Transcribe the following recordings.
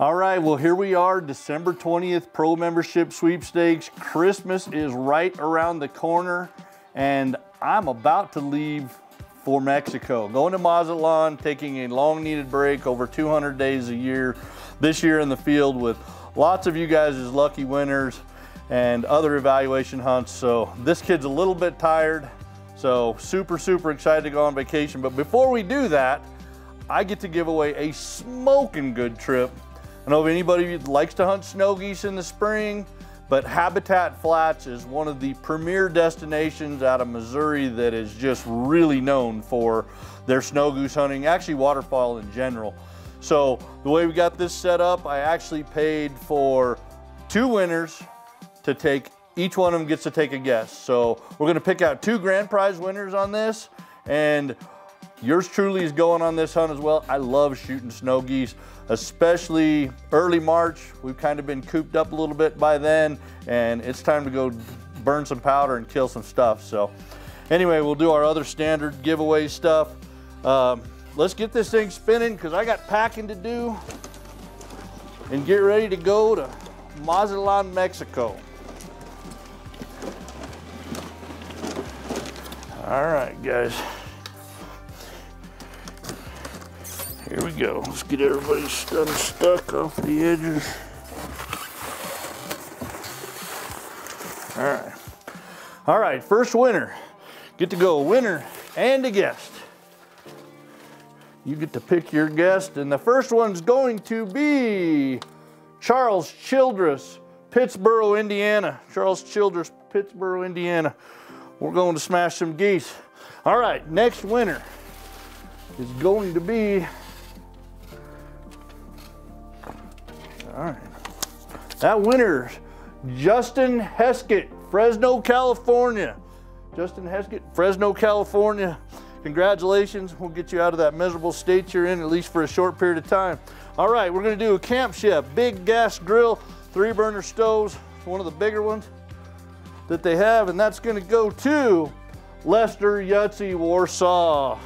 All right, well, here we are, December 20th, Pro Membership Sweepstakes. Christmas is right around the corner, and I'm about to leave for Mexico. Going to Mazatlan, taking a long needed break over 200 days a year. This year in the field with lots of you guys as lucky winners and other evaluation hunts. So this kid's a little bit tired. So super, super excited to go on vacation. But before we do that, I get to give away a smoking good trip I know if anybody likes to hunt snow geese in the spring, but Habitat Flats is one of the premier destinations out of Missouri that is just really known for their snow goose hunting, actually waterfowl in general. So the way we got this set up, I actually paid for two winners to take, each one of them gets to take a guess. So we're gonna pick out two grand prize winners on this and yours truly is going on this hunt as well. I love shooting snow geese especially early March. We've kind of been cooped up a little bit by then and it's time to go burn some powder and kill some stuff. So anyway, we'll do our other standard giveaway stuff. Um, let's get this thing spinning because I got packing to do and get ready to go to Mazatlan, Mexico. All right, guys. Here we go. Let's get everybody unstuck off the edges. All right. All right, first winner. Get to go winner and a guest. You get to pick your guest, and the first one's going to be Charles Childress, Pittsburgh, Indiana. Charles Childress, Pittsburgh, Indiana. We're going to smash some geese. All right, next winner is going to be All right. That winner, Justin Heskett, Fresno, California. Justin Heskett, Fresno, California. Congratulations. We'll get you out of that miserable state you're in, at least for a short period of time. All right, we're gonna do a Camp Chef, big gas grill, three burner stoves, one of the bigger ones that they have, and that's gonna go to Lester Yutzy, Warsaw,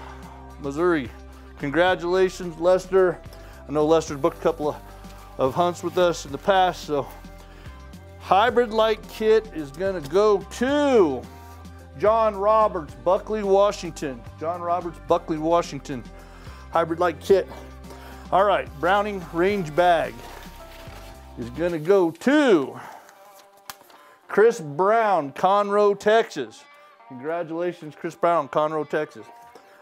Missouri. Congratulations, Lester. I know Lester's booked a couple of of hunts with us in the past. So hybrid light kit is gonna go to John Roberts, Buckley, Washington. John Roberts, Buckley, Washington. Hybrid light kit. All right, Browning range bag is gonna go to Chris Brown, Conroe, Texas. Congratulations, Chris Brown, Conroe, Texas.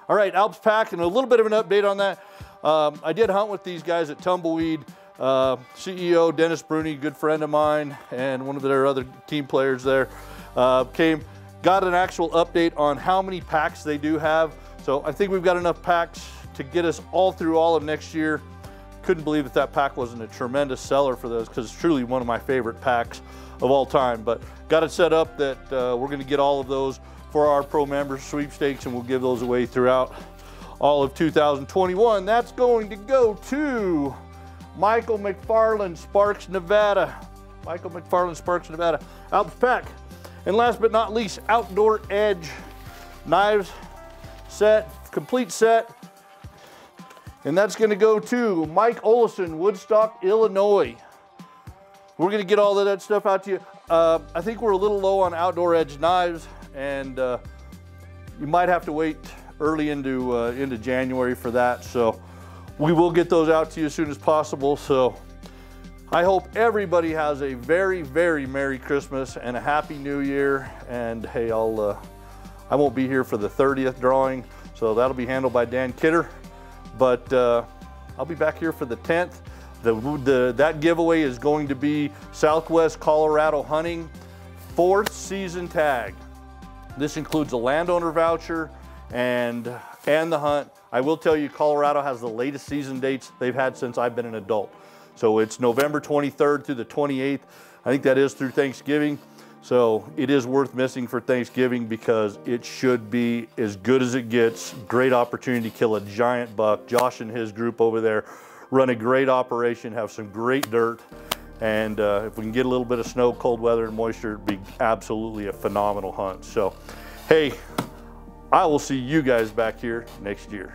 All right, Alps Pack, and a little bit of an update on that. Um, I did hunt with these guys at Tumbleweed. Uh, CEO Dennis Bruni, good friend of mine, and one of their other team players there, uh, came, got an actual update on how many packs they do have. So I think we've got enough packs to get us all through all of next year. Couldn't believe that that pack wasn't a tremendous seller for those because it's truly one of my favorite packs of all time. But got it set up that uh, we're going to get all of those for our pro members sweepstakes and we'll give those away throughout all of 2021. That's going to go to Michael McFarland, Sparks, Nevada. Michael McFarland, Sparks, Nevada. Alps Pack. And last but not least, Outdoor Edge. Knives, set, complete set. And that's gonna go to Mike Olson, Woodstock, Illinois. We're gonna get all of that stuff out to you. Uh, I think we're a little low on Outdoor Edge knives and uh, you might have to wait early into, uh, into January for that. So we will get those out to you as soon as possible. So I hope everybody has a very, very Merry Christmas and a Happy New Year. And hey, I'll, uh, I won't be here for the 30th drawing, so that'll be handled by Dan Kidder. But uh, I'll be back here for the 10th. The, the, that giveaway is going to be Southwest Colorado Hunting fourth season tag. This includes a landowner voucher and, and the hunt. I will tell you, Colorado has the latest season dates they've had since I've been an adult. So it's November 23rd through the 28th. I think that is through Thanksgiving. So it is worth missing for Thanksgiving because it should be as good as it gets. Great opportunity to kill a giant buck. Josh and his group over there run a great operation, have some great dirt. And uh, if we can get a little bit of snow, cold weather, and moisture, it'd be absolutely a phenomenal hunt. So, hey, I will see you guys back here next year.